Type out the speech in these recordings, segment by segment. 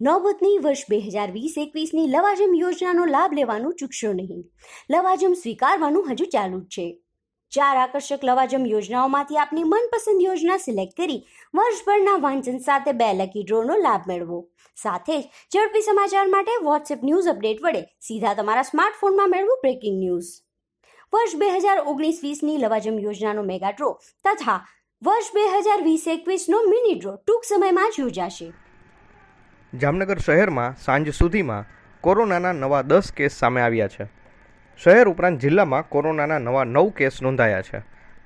નોબતની વર્ષ બે હજાર વીસ એકવીસની લવાજમ યોજનાનો લાભ લેવાનું ચૂકશો નહીં. લવાજમ સ્વીકારવાનું હજુ ચાલુ જ છે. ચાર આકર્ષક લવાજમ યોજનાઓમાંથી આપની મનપસંદ યોજના સિલેક્ટ કરી વર્ષભરના વાંચન સાથે બે લકી ડ્રોનો લાભ મેળવો. સાથે જ ઝડપી સમાચાર માટે વોટ્સએપ ન્યૂઝ અપડેટ વડે સીધા તમારા સ્માર્ટફોનમાં મેળવો બ્રેકિંગ ન્યૂઝ. વર્ષ બે હજાર ઓગણીસ વીસની લવાજમ યોજનાનો મેગા ડ્રો તથા વર્ષ બે હજાર વીસ એકવીસનો મિની ડ્રો ટૂંક સમયમાં જ યોજાશે. જામનગર શહેરમાં સાંજ સુધીમાં કોરોનાના નવા દસ કેસ સામે આવ્યા છે. શહેર ઉપરાંત જિલ્લામાં કોરોનાના નવા નવ કેસ નોંધાયા છે.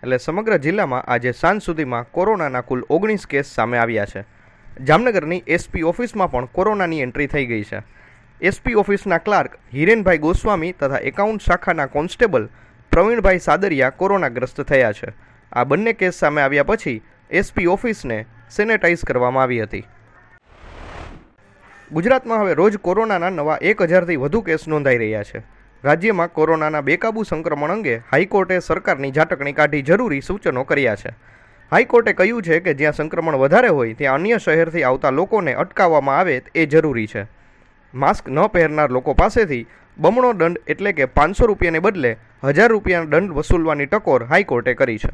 એટલે સમગ્ર જિલ્લામાં આજે સાંજ સુધીમાં કોરોનાના કુલ ઓગણીસ કેસ સામે આવ્યા છે. જામનગરની એસપી ઓફિસમાં પણ કોરોનાની એન્ટ્રી થઈ ગઈ છે. એસપી ઓફિસના ક્લાર્ક હિરેનભાઈ ગોસ્વામી તથા એકાઉન્ટ શાખાના કોન્સ્ટેબલ પ્રવીણભાઈ સાદરિયા કોરોનાગ્રસ્ત થયા છે. આ બંને કેસ સામે આવ્યા પછી એસપી ઓફિસને સેનેટાઈઝ કરવામાં આવી હતી. ગુજરાતમાં હવે રોજ કોરોનાના નવા એક હજારથી વધુ કેસ નોંધાઈ રહ્યા છે. રાજ્યમાં કોરોનાના બેકાબુ સંક્રમણ અંગે હાઈકોર્ટે સરકારની ઝાટકણી કાઢી જરૂરી સૂચનો કર્યા છે. હાઈકોર્ટે કહ્યું છે કે જ્યાં સંક્રમણ વધારે હોય, ત્યાં અન્ય શહેરથી આવતા લોકોને અટકાવવામાં આવે એ જરૂરી છે. માસ્ક ન પહેરનાર લોકો પાસેથી બમણો દંડ એટલે કે પાંચસો રૂપિયાને બદલે હજાર રૂપિયાનો દંડ વસૂલવાની ટકોર હાઈકોર્ટે કરી છે.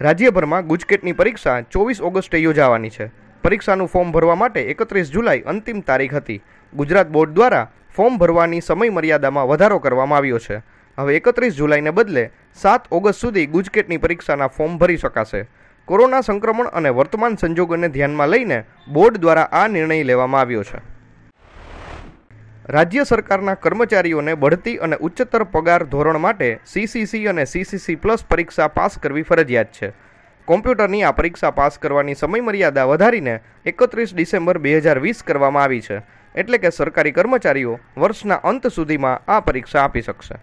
રાજ્યભરમાં ગુજકેટની પરીક્ષા ચોવીસ ઓગસ્ટે યોજાવાની છે. પરીક્ષાનું ફોર્મ ભરવા માટે એકત્રીસ જુલાઈ અંતિમ તારીખ હતી. ગુજરાત બોર્ડ દ્વારા ફોર્મ ભરવાની સમય મર્યાદામાં વધારો કરવામાં આવ્યો છે. હવે એકત્રીસ જુલાઈને બદલે સાત ઓગસ્ટ સુધી ગુજકેટની પરીક્ષાના ફોર્મ ભરી શકાશે. કોરોના સંક્રમણ અને વર્તમાન સંજોગોને ધ્યાનમાં લઈને બોર્ડ દ્વારા આ નિર્ણય લેવામાં આવ્યો છે. રાજ્ય સરકારના કર્મચારીઓને બઢતી અને ઉચ્ચતર પગાર ધોરણ માટે સીસીસી અને સીસીસી પ્લસ પરીક્ષા પાસ કરવી ફરજિયાત છે. કોમ્પ્યુટરની આ પરીક્ષા પાસ કરવાની સમયમર્યાદા વધારીને એકત્રીસ ડિસેમ્બર બે હજાર વીસ કરવામાં આવી છે. એટલે કે સરકારી કર્મચારીઓ વર્ષના અંત સુધીમાં આ પરીક્ષા આપી શકશે.